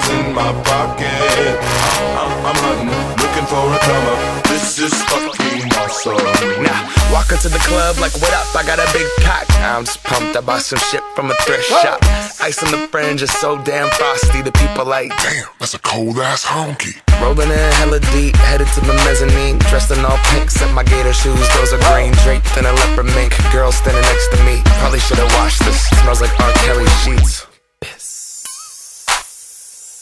dollars in my pocket. I'm, I'm hunting, looking for a come up. This is fucking awesome. Now, walk into the club like, what up? I got a big cock. I'm just pumped. I bought some shit from a thrift shop. Ice on the fringe is so damn frosty. The people like, Damn, that's a cold ass honky. rolling in hella deep, headed to the mezzanine. Dressed in all pink, set my gator shoes. Those are green draped in a leopard mink. Girl standing next to me. Probably should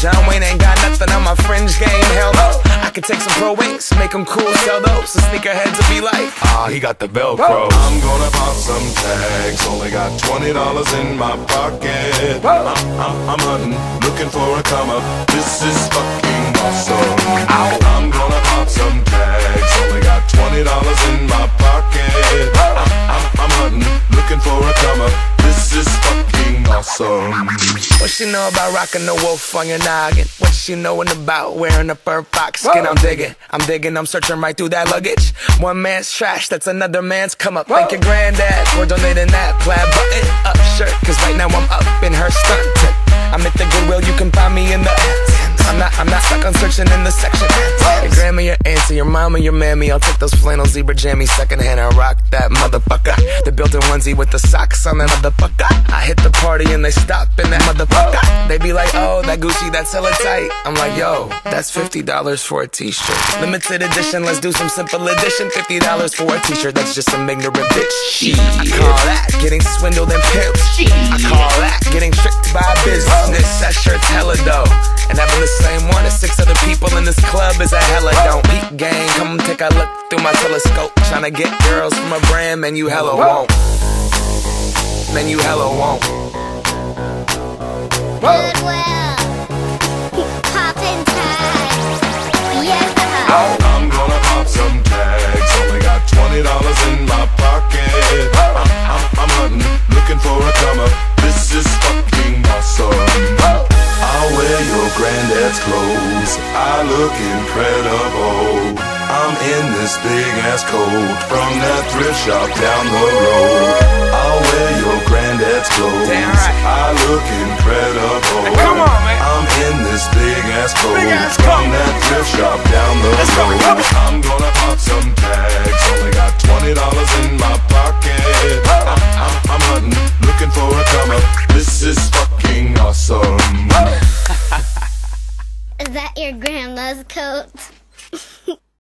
John Wayne ain't got nothing on my fringe game. Hell no. I can take some pro wings, make them cool, sell those. The sneakerheads will be like, ah, he got the Velcro. I'm gonna pop some tags. Only got twenty dollars in my pocket. I'm, I'm, I'm hunting, looking for a come up. This is fucking awesome. I'm gonna pop some tags. Only got twenty dollars in my pocket. I'm, I'm, I'm hunting, looking for a come up. This is fucking awesome. What she know about rocking the wolf on your noggin? What she knowin' about wearing a fur fox skin? I'm digging, I'm digging, I'm searching right through that luggage. One man's trash, that's another man's come up. Thank your granddad for donating that plaid button up shirt. Cause right now I'm up in her skirt. I'm at the Goodwill, you can find me in the. I'm not, I'm not stuck on searching in the section. Your grandma, your auntie, your mama, your mammy. I'll take those flannel zebra jammies secondhand and rock that motherfucker. The built-in onesie with the socks on that motherfucker. I hit the party and they stop in that motherfucker. They be like, oh, that Gucci, that's hella tight. I'm like, yo, that's $50 for a t-shirt. Limited edition, let's do some simple edition. $50 for a t-shirt, that's just some ignorant bitch. Shit. I call that getting swindled and pimped. I call that getting tricked by business. That shirt's hella dope. And having the same one as six other people in this club is a hella don't. Peak game, come take a look through my telescope. Tryna get girls from a brand, man, you hella won't. Man, you hella won't. Goodwill. Look incredible. I'm in this big ass coat from that thrift shop down the road. I'll wear your granddad's clothes. Damn right. I look incredible. Come on, man. I'm in this big ass coat Big ass from coat. that thrift shop down the Let's road. on. I'm gonna pop your grandma's coat.